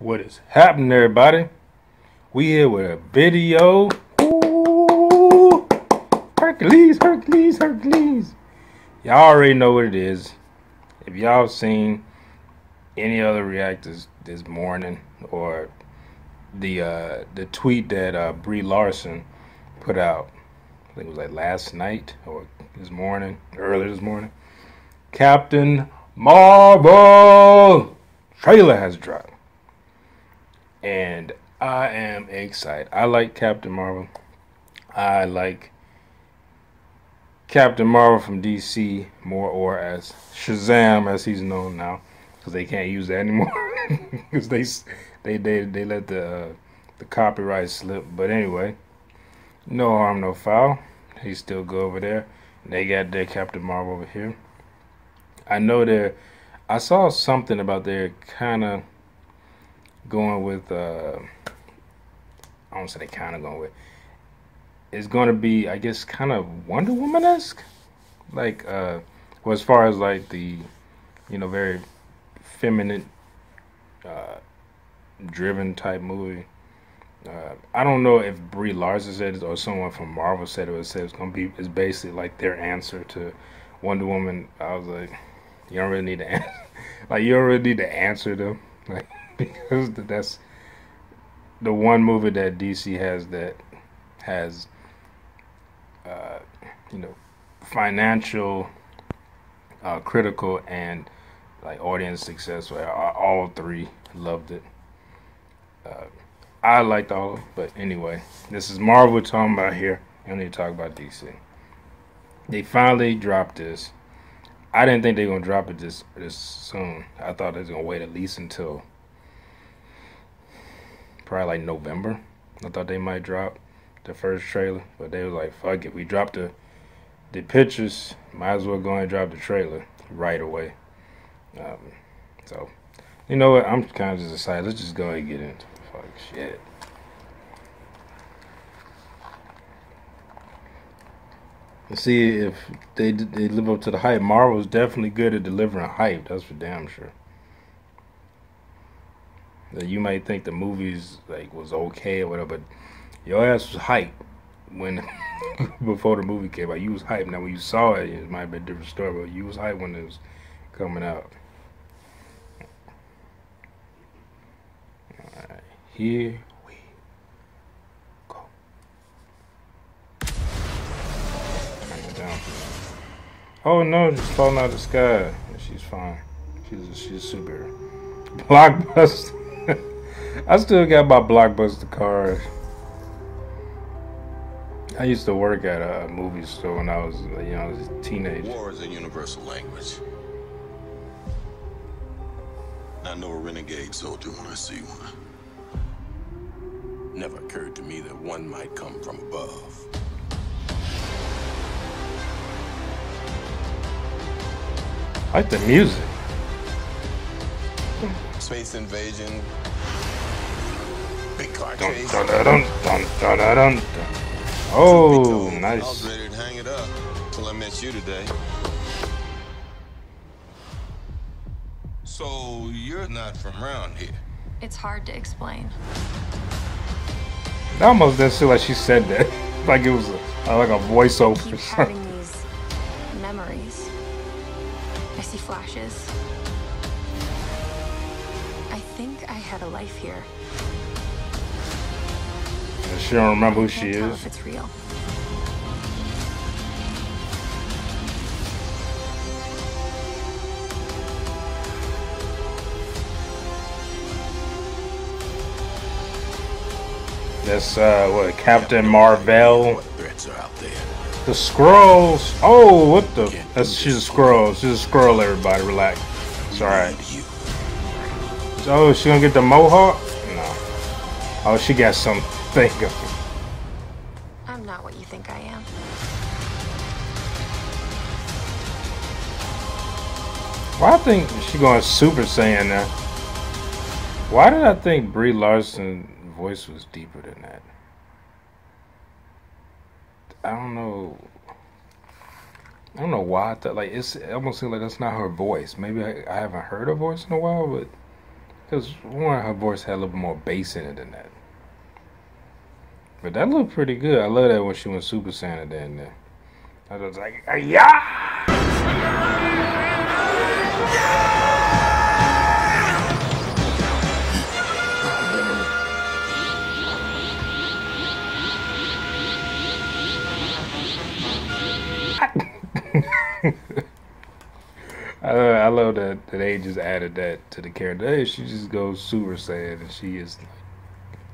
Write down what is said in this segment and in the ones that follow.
What is happening, everybody? We here with a video. Ooh, Hercules, Hercules, Hercules. Y'all already know what it is. If y'all seen any other reactors this morning or the uh, the tweet that uh, Brie Larson put out, I think it was like last night or this morning, earlier this morning. Captain Marvel trailer has dropped. And I am excited. I like Captain Marvel. I like Captain Marvel from DC more, or as Shazam, as he's known now, because they can't use that anymore. Because they, they they they let the uh, the copyright slip. But anyway, no harm, no foul. He's still go over there. They got their Captain Marvel over here. I know they're. I saw something about they're kind of going with. Uh, I don't say they kind of going with. It's going to be, I guess, kind of Wonder Woman esque, like, uh, well, as far as like the, you know, very feminine, uh, driven type movie. Uh, I don't know if Brie Larson said it or someone from Marvel said it. Was said it's gonna be. It's basically like their answer to Wonder Woman. I was like, you don't really need to answer. like you don't really need to answer them, like because that's the one movie that DC has that has, uh, you know, financial, uh, critical, and like audience success. All three loved it. Uh, I liked all of them, but anyway, this is Marvel talking about here. I need to talk about DC. They finally dropped this. I didn't think they were gonna drop it this this soon. I thought they was gonna wait at least until probably like November. I thought they might drop the first trailer, but they was like, "Fuck it, we dropped the the pictures. Might as well go and drop the trailer right away." Um, so, you know what? I'm kind of just excited. Let's just go and get into. Fuck shit. Let's see if they they live up to the hype. Marvel's definitely good at delivering hype. That's for damn sure. You might think the movies like was okay or whatever, but your ass was hype when before the movie came out. You was hype. Now when you saw it, it might be a different story, but you was hype when it was coming out. Right, here we go. Oh no, she's falling out of the sky. She's fine. She's a, she's a superhero. Blockbuster. I still got my blockbuster card. I used to work at a movie store when I was, you know, was a teenager. War is a universal language. I know a renegade soldier when I see one. Never occurred to me that one might come from above. I like the music. Space invasion. Big car Dun, chase. dun, dun, dun, dun, dun, dun, dun. Oh, told, I was nice. ready to hang it up till I met you today. So you're not from around here. It's hard to explain. That almost doesn't seem like she said that. like it was a, like a voiceover or Keep having these memories. I see flashes. I think I had a life here. She don't remember who I she can't tell is. if it's real. That's uh what Captain Marvel. What threats are out there? The Skrulls. Oh, what the? That's she's a Skrull. She's a Skrull. Everybody, relax. It's all right. You. Oh, she gonna get the mohawk? No. Oh, she got something. I'm not what you think I am. Why I think she going Super Saiyan now? Why did I think Brie Larson voice was deeper than that? I don't know. I don't know why I thought like it's it almost seems like that's not her voice. Maybe I, I haven't heard her voice in a while, but Because one, her voice had a little bit more bass in it than that. But that looked pretty good. I love that when she went Super Saiyan then. there. I was like, yeah. I, I love that, they just added that to the character. Hey, she just goes Super Saiyan and she is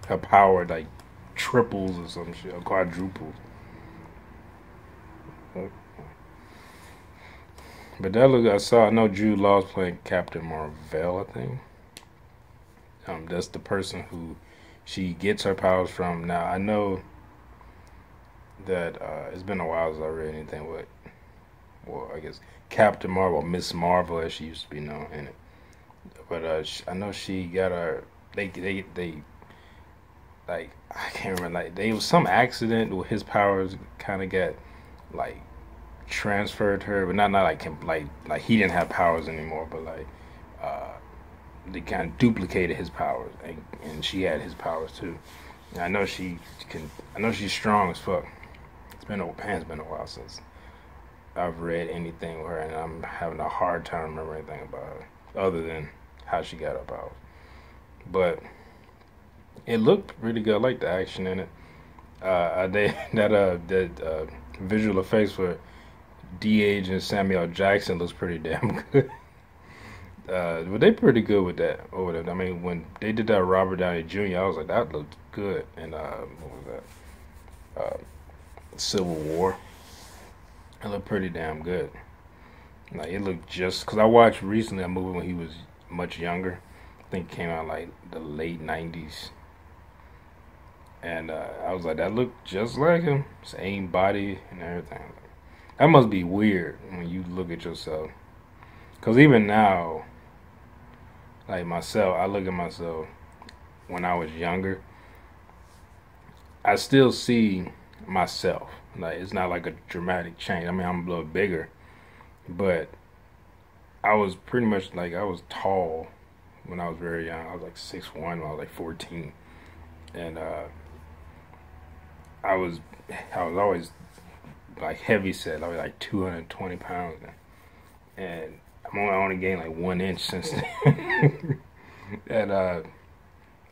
her power like triples or some shit, or quadruples. But that look, I saw. I know Jude Law's playing Captain Marvel. I think. Um, that's the person who she gets her powers from. Now I know that uh, it's been a while since I read anything with, well, I guess Captain Marvel, Miss Marvel, as she used to be known in it. But uh, I know she got her. They they they like I can't remember. Like there was some accident where his powers kind of got like transferred to her, but not not like him, like like he didn't have powers anymore, but like uh, they kind of duplicated his powers, and, and she had his powers too. And I know she can. I know she's strong as fuck. It's been a it's been a while since I've read anything with her, and I'm having a hard time remembering anything about her other than how she got her powers. But it looked really good. I like the action in it. Uh, they that uh that uh, visual effects for D-Age and Samuel Jackson looks pretty damn good. Uh, but they pretty good with that over there. I mean, when they did that Robert Downey Jr., I was like, that looked good. And uh, what was that? Uh, Civil War. It looked pretty damn good. Like it looked just because I watched recently a movie when he was much younger. I think it came out like the late '90s, and uh, I was like, that looked just like him, same body and everything. That must be weird when you look at yourself. Cause even now, like myself, I look at myself when I was younger. I still see myself. Like it's not like a dramatic change. I mean, I'm a little bigger, but I was pretty much like I was tall when I was very young. I was like six one when I was like fourteen, and uh, I was I was always like heavy set. I was like two hundred twenty pounds, and I'm only, I only gained like one inch since then. and uh,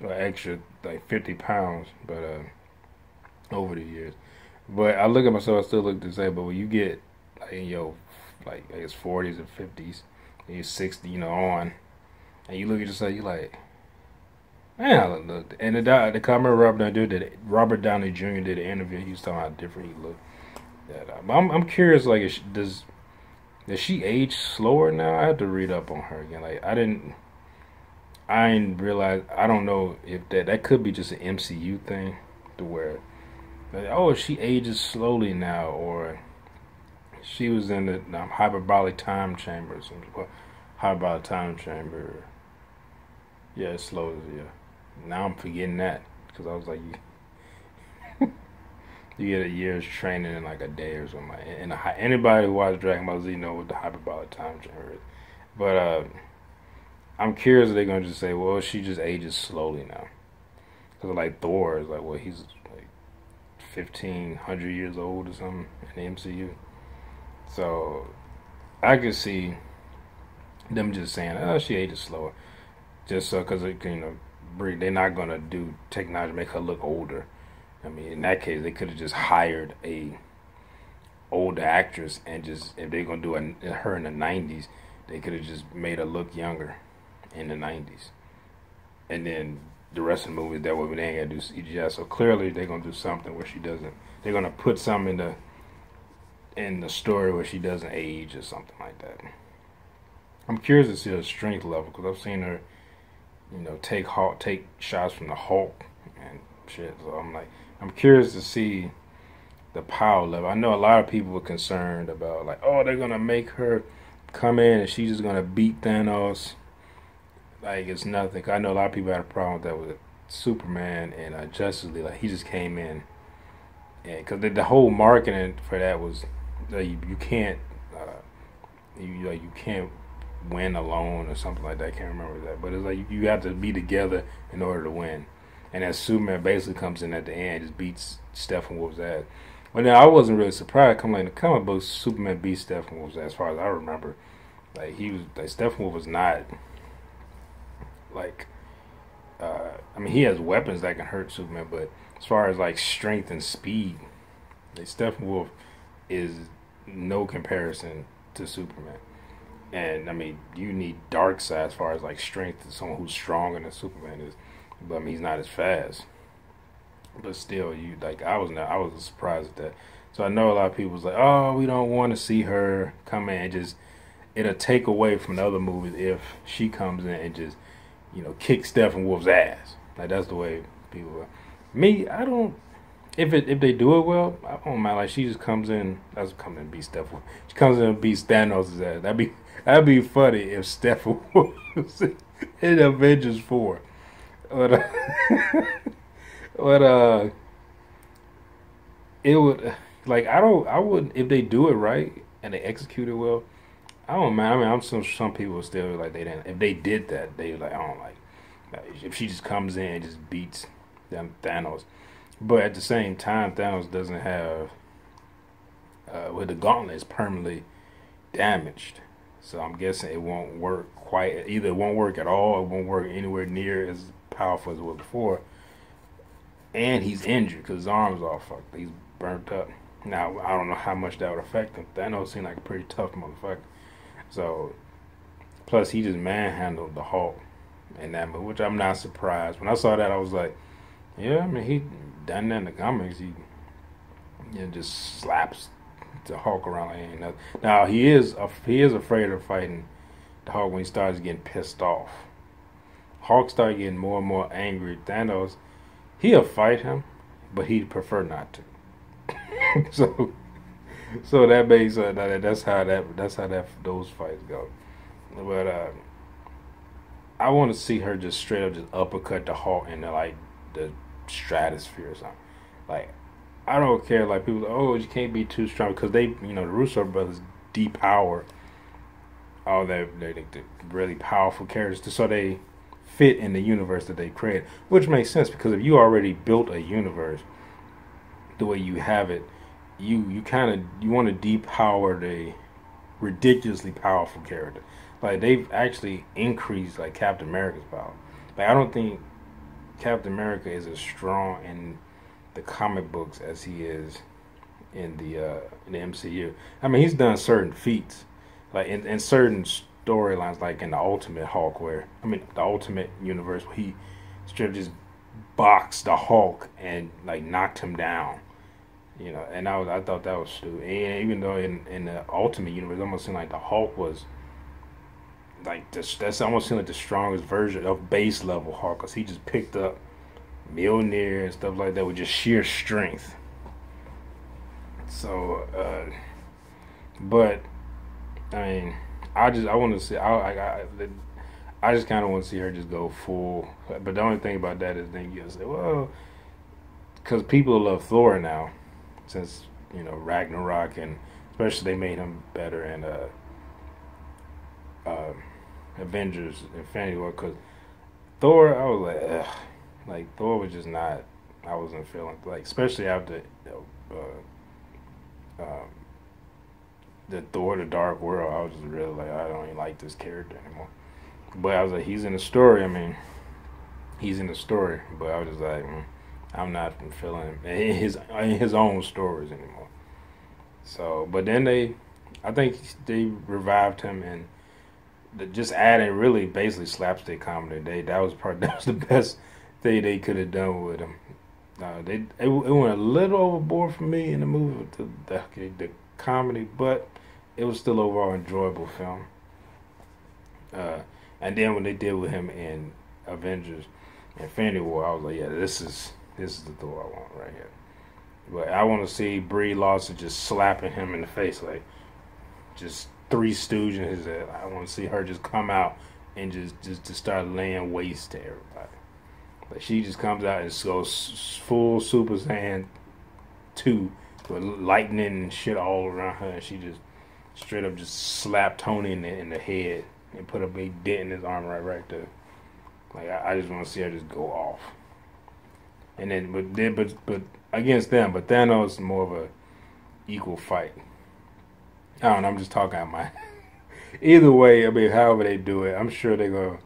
extra like fifty pounds, but uh, over the years. But I look at myself, I still look the same. But when you get like in your like I guess forties and fifties, and you're sixty, you know, on, and you look at yourself, you're like, look. And the the comment Robert Downey did Robert Downey Jr. did an interview. He was talking how different he looked. That uh, I'm I'm curious, like, she, does does she age slower now? I have to read up on her again. Like, I didn't. I didn't realize. I don't know if that that could be just an MCU thing, to where oh, she ages slowly now, or she was in the um, hyperbolic time chamber. Or Well, hyperbolic time chamber. Yeah, it slows. Yeah. Now I'm forgetting that because I was like, you, you get a year's training in like a day or something. And anybody who watched Dragon Ball Z know what the hyperbolic time chamber is. But uh, I'm curious if they're gonna just say, well, she just ages slowly now. Because like Thor is like, well, he's like fifteen hundred years old or something in the MCU. So I could see them just saying, "Oh, she ages slower," just so because it you know they're not gonna do technology make her look older. I mean, in that case, they could have just hired a older actress and just if they're gonna do a, her in the '90s, they could have just made her look younger in the '90s, and then the rest of the movies that way they ain't gonna do CGI. So clearly they're gonna do something where she doesn't. They're gonna put something in the in the story where she doesn't age or something like that. I'm curious to see her strength level because I've seen her, you know, take Hulk, take shots from the Hulk and shit. So I'm like, I'm curious to see the power level. I know a lot of people were concerned about like, oh, they're gonna make her come in and she's just gonna beat Thanos like it's nothing. I know a lot of people had a problem with that with Superman and uh, Justice League. Like he just came in, and because the, the, whole marketing for that was you, you can't uh, you like you can't win alone or something like that. I can't remember that, but it's like you have to be together in order to win. And as Superman basically comes in at the end, just beats Steppenwolf's ass. Well, now I wasn't really surprised. Coming in the comic books, Superman beat Steppenwolf's ass. As far as I remember, like he was like Steppenwolf was not like. Uh, I mean, he has weapons that can hurt Superman, but as far as like strength and speed, like Steppenwolf is no comparison to Superman. And I mean, you need Darkseid as far as like strength, to someone who's stronger than Superman is, but I mean, he's not as fast. But still, you like I was not, I was surprised at that. So I know a lot of people was like, oh, we don't want to see her come in and just it'll take away from the other movies if she comes in and just you know kick Steppenwolf's ass. Like that's the way people. Are. Me, I don't. If it if they do it well, I don't mind. Like she just comes in, that's coming and beat Steph. She comes in and beats Thanos' ass. That'd be that'd be funny if Steph was in Avengers four. But uh, but uh, it would like I don't I wouldn't if they do it right and they execute it well. I don't mind. I mean, I'm some some people still like they didn't. If they did that, they like I don't like. If she just comes in and just beats them Thanos. But at the same time, Thanos doesn't have uh, with the gauntlet is permanently damaged. So I'm guessing it won't work quite. Either it won't work at all, it won't work anywhere near as powerful as it was before. And he's injured because his arm's all fucked. He's burnt up. Now I don't know how much that would affect him. Thanos seemed like a pretty tough motherfucker. So plus he just manhandled the Hulk in that movie, which I'm not surprised. When I saw that, I was like, yeah, I mean he done that in the comics. He you know, just slaps the Hulk around like ain't nothing. Now he is he is afraid of fighting the Hulk when he starts getting pissed off. Hulk started getting more and more angry. Thanos, he'll fight him, but he'd prefer not to. so, so that makes uh, that, that's how that that's how that those fights go. But uh, I want to see her just straight up just uppercut the Hulk and like the stratosphere or something. Like, I don't care. Like people, oh, you can't be too strong because they, you know, the Russo brothers depower all that they, they, really powerful characters, so they fit in the universe that they create, which makes sense because if you already built a universe the way you have it, you you kind of you want to depower the ridiculously powerful character. Like they've actually increased like Captain America's power. Like I don't think Captain America is as strong in the comic books as he is in the uh, in the MCU. I mean, he's done certain feats, like in, in certain storylines, like in the Ultimate Hulk, where I mean the Ultimate Universe, where he straight just boxed the Hulk and like knocked him down. You know, and I was I thought that was stupid. And even though in in the Ultimate Universe, almost seemed like the Hulk was like this, that's almost seemed like the strongest version of base level Hulk, cause he just picked up Mjolnir and stuff like that with just sheer strength. So, uh, but I mean, I just I want to see. I I, I, just kind of want to see her just go full. But the only thing about that is then you say, well, because people love Thor now, since you know Ragnarok and especially they made him better and uh. Uh, Avengers Infinity War because Thor, I was like, ugh. Like Thor was just not. I wasn't feeling like, especially after uh, um, the Thor: The Dark World. I was just really like, I don't even like this character anymore. But I was like, he's in the story. I mean, he's in the story. But I was just like, mm, I'm not feeling his in his own stories anymore. So, but then they, I think they revived him and just adding really basically slapstick comedy. They that was part that was the best thing they could have done with him. Uh, they it, it, went a little overboard for me in the movie the, the, the comedy, but it was still overall enjoyable film. Uh, and then when they did with him in Avengers, Infinity War, I was like, yeah, this is this is the Thor I want right here. But I want to see Brie Larson just slapping him in the face, like just Three Stooges. I want to see her just come out and just just to start laying waste to everybody. But she just comes out and goes full Super Saiyan two with lightning and shit all around her, and she just straight up just slapped Tony in the in the head and put a big dent in his arm right right there. Like I, I just want to see her just go off. And then, but then, but but against them, but Thanos more of a equal fight. I don't know. I'm just talking out my. Either way, I mean, however they do it, I'm sure they're gonna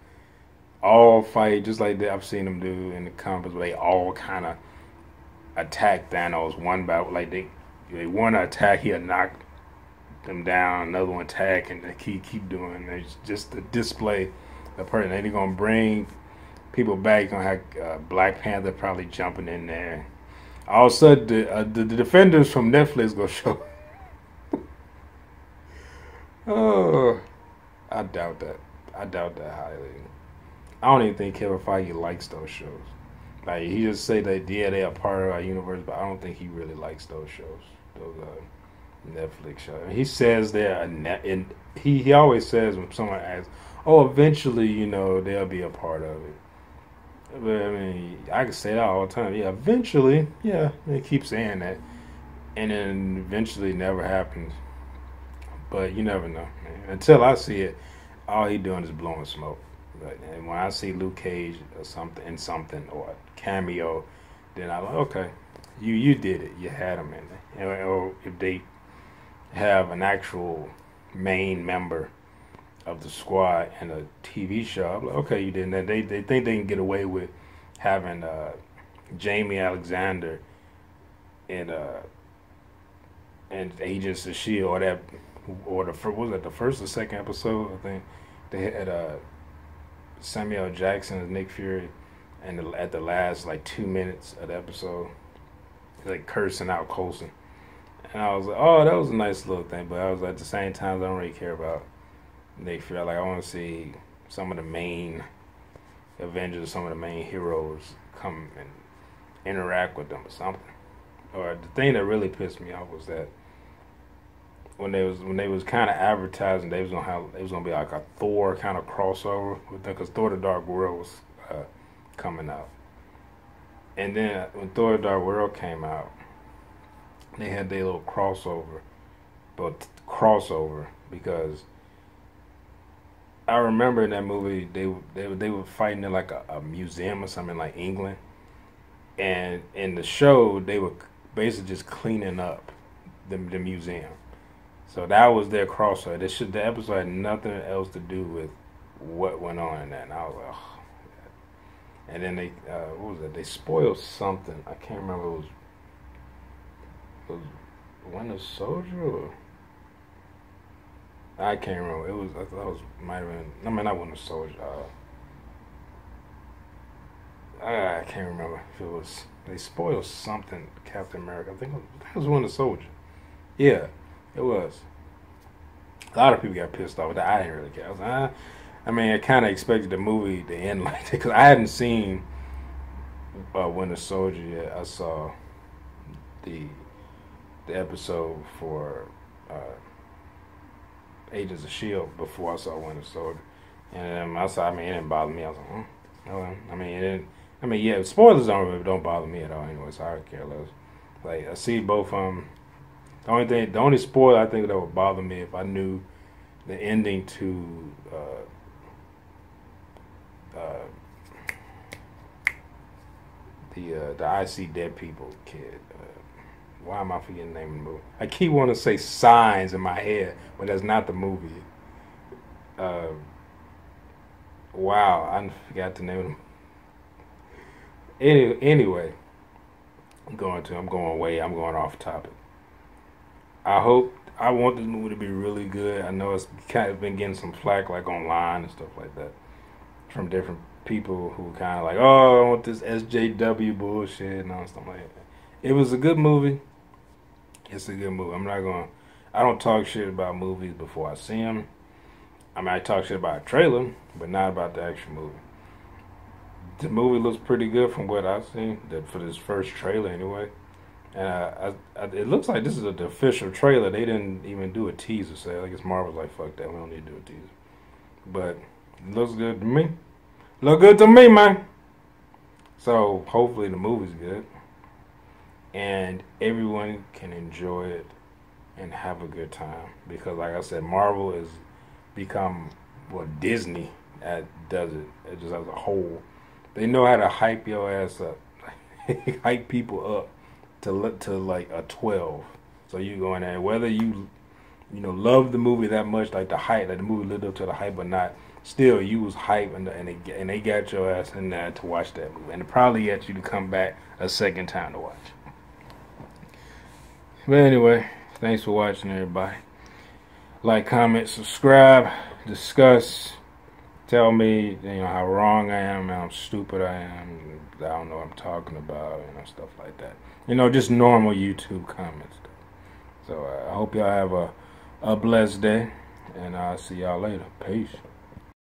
all fight just like I've seen them do in the comics, where they all kind of attack Thanos one by like they they want to attack, he'll knock them down, another one attack, and they keep keep doing. it. It's just to display the person. They're gonna bring people back. You're gonna have uh, Black Panther probably jumping in there. All of a sudden, the, uh, the, the defenders from Netflix gonna show. oh, I doubt that. I doubt that highly. I don't even think Kevin Feige likes those shows. Like he just say that yeah they are a part of our universe, but I don't think he really likes those shows. Those uh, Netflix shows. He says they're a net, and he he always says when someone asks, "Oh, eventually you know they'll be a part of it." But I mean, I can say that all the time. Yeah, eventually, yeah, they keep saying that, and then eventually never happens. But you never know. Man. Until I see it, all he doing is blowing smoke. But and when I see Luke Cage or something in something or a cameo, then I'm like, okay, you you did it. You had him in there. Or if they have an actual main member of the squad in a TV show, I'm like, okay, you did that. They they think they can get away with having uh, Jaimie Alexander in uh and Agents of Shield or that or the first was that the first or second episode I think they had uh Samuel Jackson as Nick Fury, and the, at the last like two minutes of the episode, like cursing out Coulson, and I was like, oh, that was a nice little thing. But I was like, at the same time, I don't really care about Nick Fury. Like I want to see some of the main Avengers, some of the main heroes come and interact with them or something. Or the thing that really pissed me off was that when they was when they was kind of advertising they was gonna have it was gonna be like a Thor kind of crossover with them because Thor: The Dark World was uh, coming out, and then when Thor: The Dark World came out, they had their little crossover, but crossover because I remember in that movie they they they were fighting in like a, a museum or something like England, and in the show they were basically just cleaning up the the museum so that was their crossover. This should, the episode had nothing else to do with what went on in that. And I was like, oh. And then they, uh, what was it? They spoiled something. I can't remember. It was, it was Winter Soldier or I can't remember. It was. I thought it was might have been. I mean, not Winter Soldier. Uh, I can't remember if it was. They spoiled something. Captain America. I think it was, I think it was Winter Soldier. Yeah, it was. A lot of people got pissed off with that. I didn't really care. I was ah. I mean, I kind of expected the movie to end like that because I hadn't seen uh, Winter Soldier yet. I saw the the episode for uh, Agents of Shield before I saw Winter Soldier, and um, I saw. I mean, it didn't bother me. I was like, oh, well. I mean, it didn't. I mean, yeah, spoilers don't don't bother me at all. Anyway, so I don't care less. Like I see both um the only thing, the only spoiler I think that would bother me if I knew the ending to uh, uh, the uh, the I See Dead People kid. Uh, why am I forgetting the name of the movie? I keep wanting to say Signs in my head, but that's not the movie. Uh, wow, I forgot the name of the any, anyway, I'm going to. I'm going away. I'm going off topic. I hope I want this movie to be really good. I know it's kind of been getting some flack like online and stuff like that from different people who kind of like, oh, I want this SJW bullshit and all stuff like that. It was a good movie. It's a good movie. I'm not going. to I don't talk shit about movies before I see them. I mean, I talk shit about a trailer, but not about the actual movie. The movie looks pretty good from what I've seen. That for this first trailer, anyway. And I, I, it looks like this is the official trailer. They didn't even do a teaser. So I guess Marvel's like, fuck that. We don't need to do a teaser. But looks good to me. Look good to me, man. So hopefully the movie's good. And everyone can enjoy it and have a good time. Because like I said, Marvel has become well Disney at, does it, it just as a whole. They know how to hype your ass up, hype people up to look to like a twelve. So you go in there, whether you you know love the movie that much, like the hype, like the movie lived up to the hype or not. Still, you was hype and and they, and they got your ass in there to watch that movie, and probably get you to come back a second time to watch. But anyway, thanks for watching, everybody. Like, comment, subscribe, discuss. Tell me, you know, how wrong I am, how stupid I am. I don't know what I'm talking about, you know, stuff like that. You know, just normal YouTube comments. So uh, I hope y'all have a, a blessed day, and I'll see y'all later. Peace.